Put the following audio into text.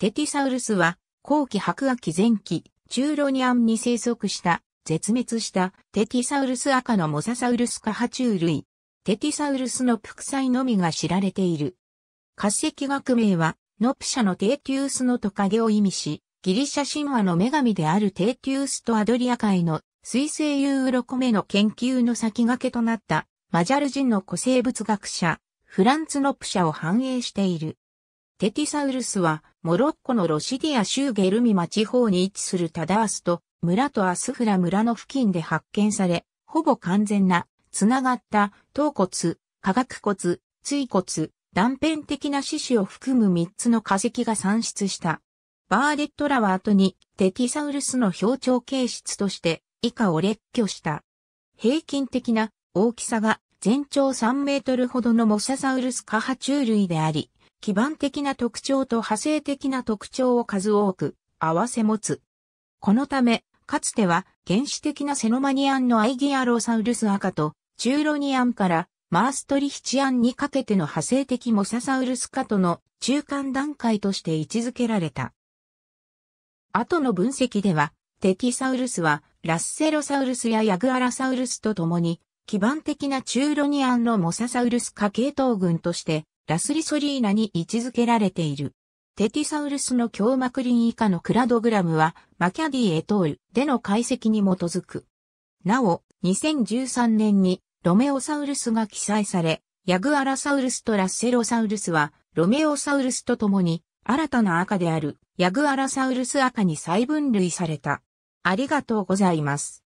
テティサウルスは後期白亜紀前期、中ロニアンに生息した絶滅したテティサウルス赤のモササウルス科爬虫類。テティサウルスの副菜のみが知られている。化石学名はノプシャのテーティウスのトカゲを意味し、ギリシャ神話の女神であるテーティウスとアドリア海の水星ユーロコメの研究の先駆けとなったマジャル人の古生物学者、フランツ・ノプシャを反映している。テティサウルスは、モロッコのロシディア州ゲルミマ地方に位置するタダースと村とアスフラ村の付近で発見され、ほぼ完全な、つながった頭骨、化学骨、椎骨、断片的な四肢を含む三つの化石が産出した。バーデットラは後にテティサウルスの表徴形質として以下を列挙した。平均的な大きさが全長3メートルほどのモササウルス科爬虫類であり、基盤的な特徴と派生的な特徴を数多く合わせ持つ。このため、かつては原始的なセノマニアンのアイギアロサウルス赤とチューロニアンからマーストリヒチアンにかけての派生的モササウルス科との中間段階として位置づけられた。後の分析では、テティサウルスはラッセロサウルスやヤグアラサウルスと共に基盤的なチューロニアンのモササウルス科系統群としてラスリソリーナに位置づけられている。テティサウルスの強膜林以下のクラドグラムはマキャディエトールでの解析に基づく。なお、2013年にロメオサウルスが記載され、ヤグアラサウルスとラッセロサウルスはロメオサウルスと共に新たな赤であるヤグアラサウルス赤に再分類された。ありがとうございます。